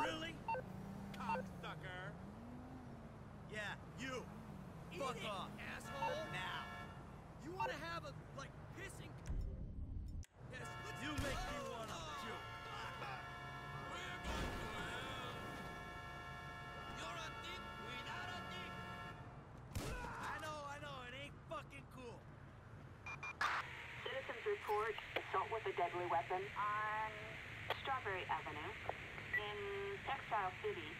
Really? Cocksucker. Yeah, you. Eat Fuck it, off. asshole! Now. You wanna have a, like, pissing... Yes, let's... You make me wanna puke. We're going to hell! You're a dick without a dick! I know, I know, it ain't fucking cool. Citizens report assault with a deadly weapon on Strawberry Avenue in Textile City.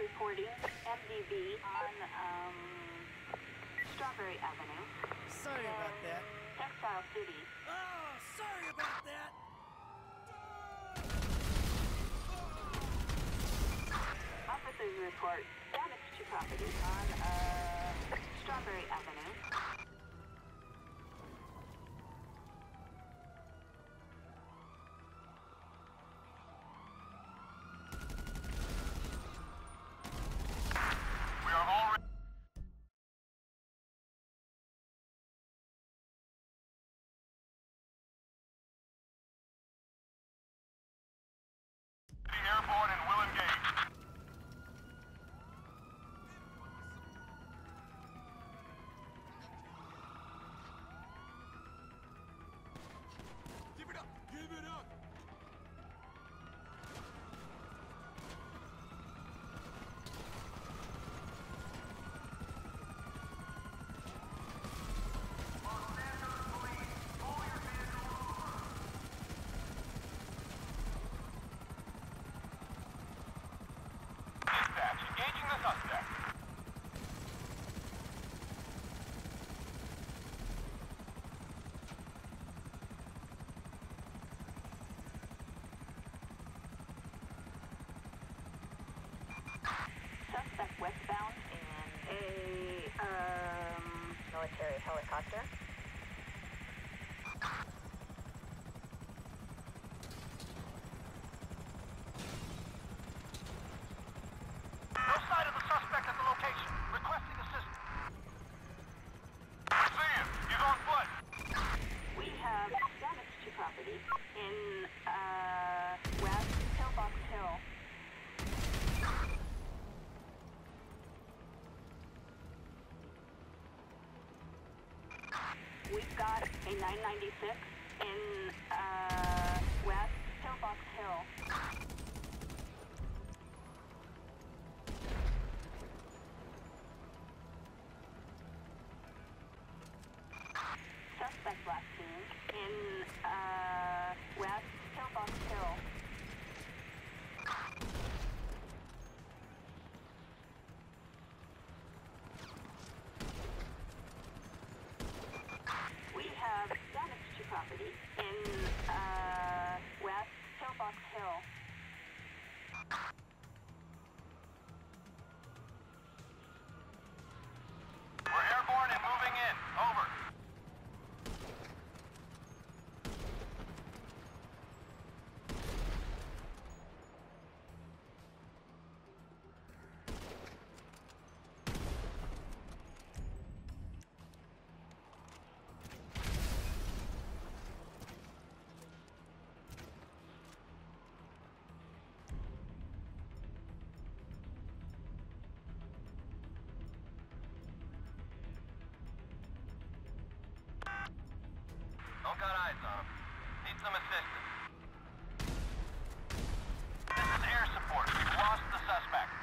Reporting MDV on um, Strawberry Avenue Sorry about that. Textile City. Oh, sorry about that. Officers report damage to property on uh, Strawberry Avenue. Helicopter. No sight of the suspect at the location. Requesting assistance. I see him. He's on foot. We have damage to property in uh, West Pillbox Hill. We've got a 996 in uh, West Pillbox Hill. Suspect last seen in On him. Um, need some assistance. This is air support. We've lost the suspect.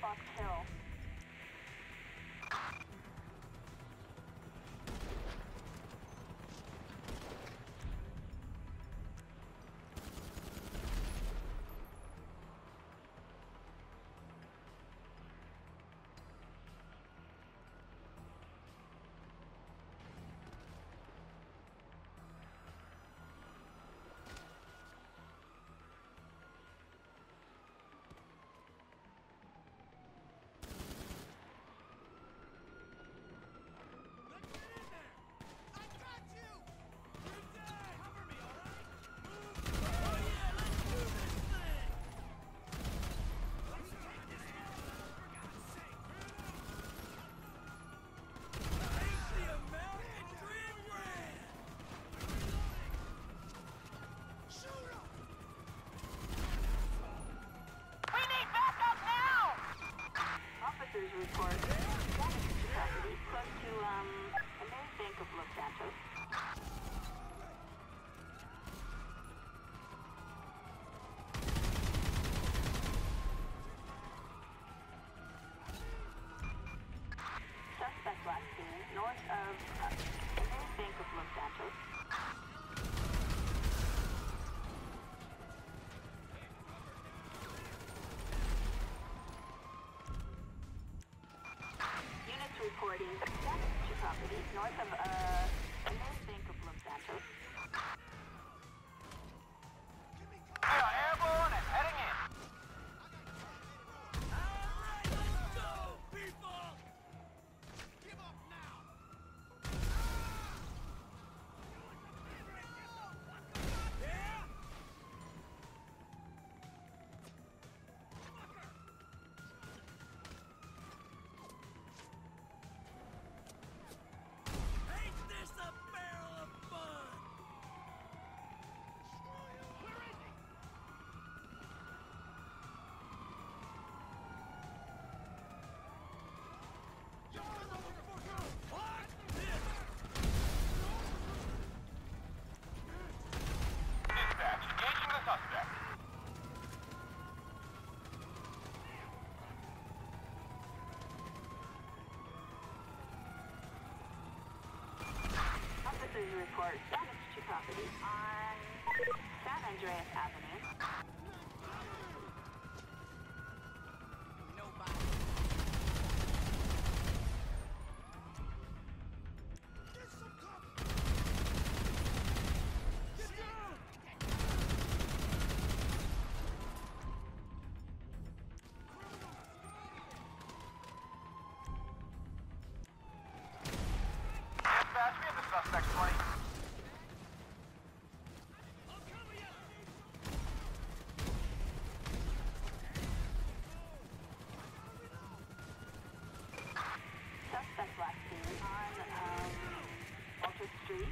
Box kill. operating access to properties north of, uh... for damage to property on San Andreas Avenue. suspect last seen on um, Orchard Street.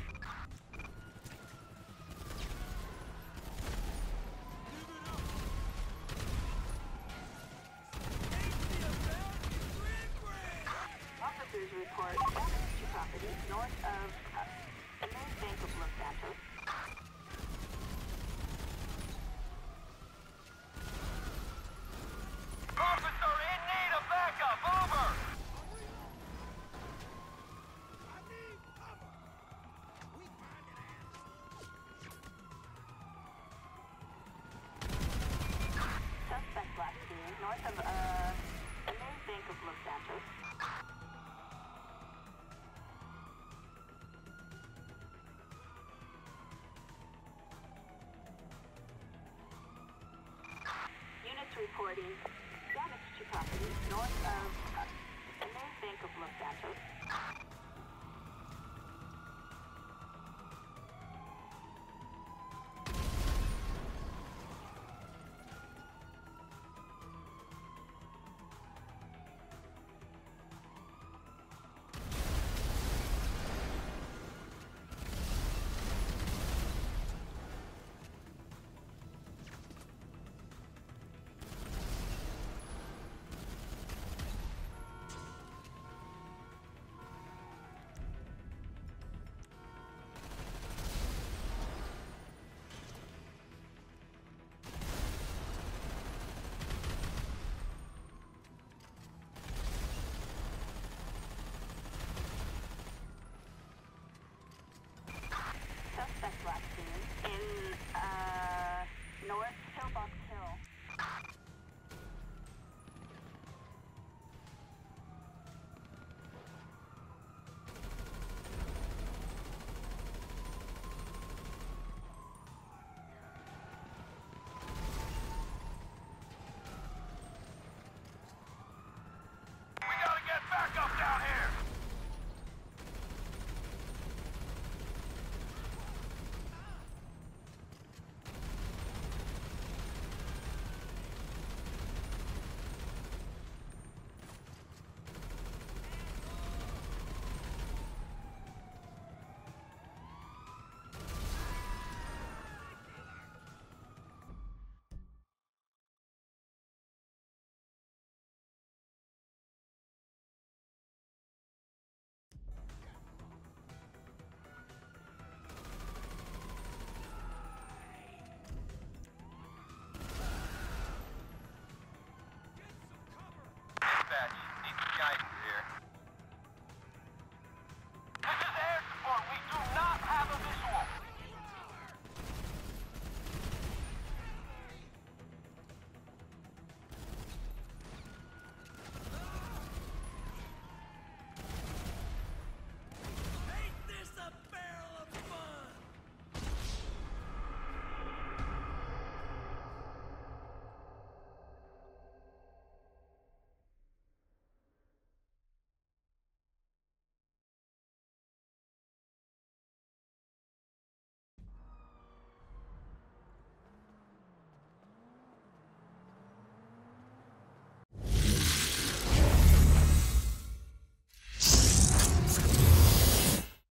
North of, uh, the main bank of Los Santos. Units reporting